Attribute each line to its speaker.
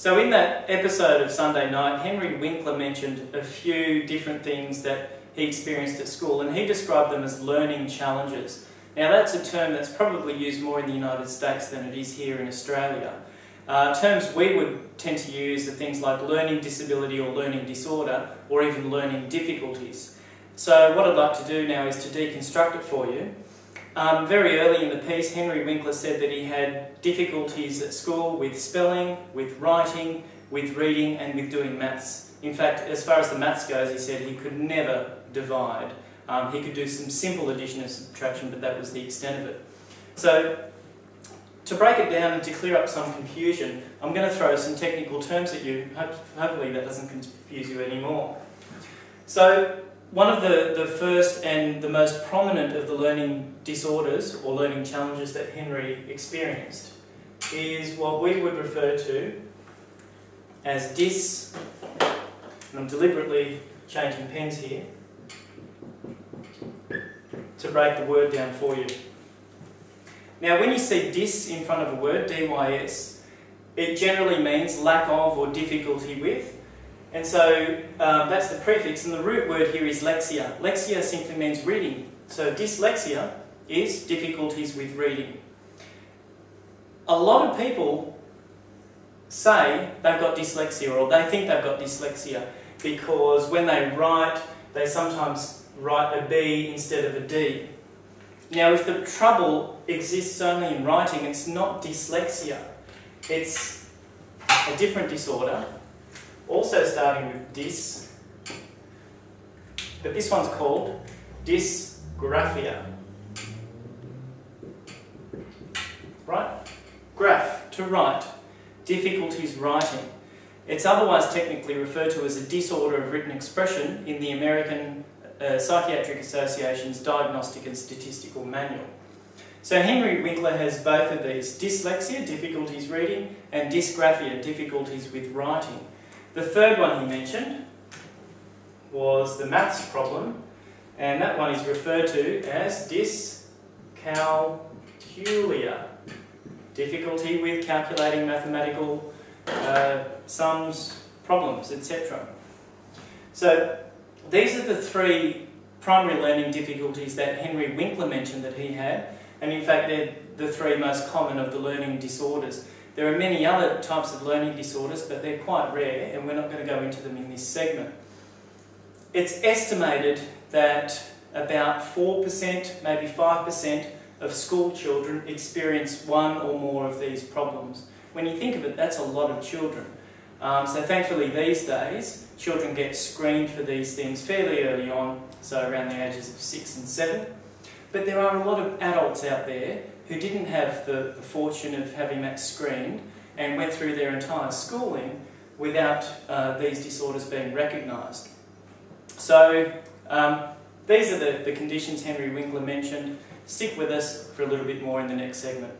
Speaker 1: So in that episode of Sunday Night, Henry Winkler mentioned a few different things that he experienced at school, and he described them as learning challenges. Now that's a term that's probably used more in the United States than it is here in Australia. Uh, terms we would tend to use are things like learning disability or learning disorder, or even learning difficulties. So what I'd like to do now is to deconstruct it for you. Um, very early in the piece, Henry Winkler said that he had difficulties at school with spelling, with writing, with reading, and with doing maths. In fact, as far as the maths goes, he said he could never divide. Um, he could do some simple addition and subtraction, but that was the extent of it. So, to break it down and to clear up some confusion, I'm going to throw some technical terms at you. Hopefully that doesn't confuse you anymore. So, one of the, the first and the most prominent of the learning disorders or learning challenges that Henry experienced is what we would refer to as dis, and I'm deliberately changing pens here, to break the word down for you. Now when you see dis in front of a word, dys, it generally means lack of or difficulty with. And so um, that's the prefix, and the root word here is lexia. Lexia simply means reading. So dyslexia is difficulties with reading. A lot of people say they've got dyslexia or they think they've got dyslexia because when they write, they sometimes write a B instead of a D. Now, if the trouble exists only in writing, it's not dyslexia. It's a different disorder also starting with dis, but this one's called dysgraphia. Right? Graph, to write, difficulties writing. It's otherwise technically referred to as a disorder of written expression in the American uh, Psychiatric Association's Diagnostic and Statistical Manual. So Henry Winkler has both of these, dyslexia, difficulties reading, and dysgraphia, difficulties with writing. The third one he mentioned was the maths problem, and that one is referred to as dyscalculia, difficulty with calculating mathematical uh, sums, problems, etc. So these are the three primary learning difficulties that Henry Winkler mentioned that he had, and in fact they're the three most common of the learning disorders. There are many other types of learning disorders, but they're quite rare, and we're not going to go into them in this segment. It's estimated that about 4%, maybe 5% of school children experience one or more of these problems. When you think of it, that's a lot of children. Um, so thankfully these days, children get screened for these things fairly early on, so around the ages of 6 and 7. But there are a lot of adults out there who didn't have the, the fortune of having that screened and went through their entire schooling without uh, these disorders being recognised. So um, these are the, the conditions Henry Winkler mentioned. Stick with us for a little bit more in the next segment.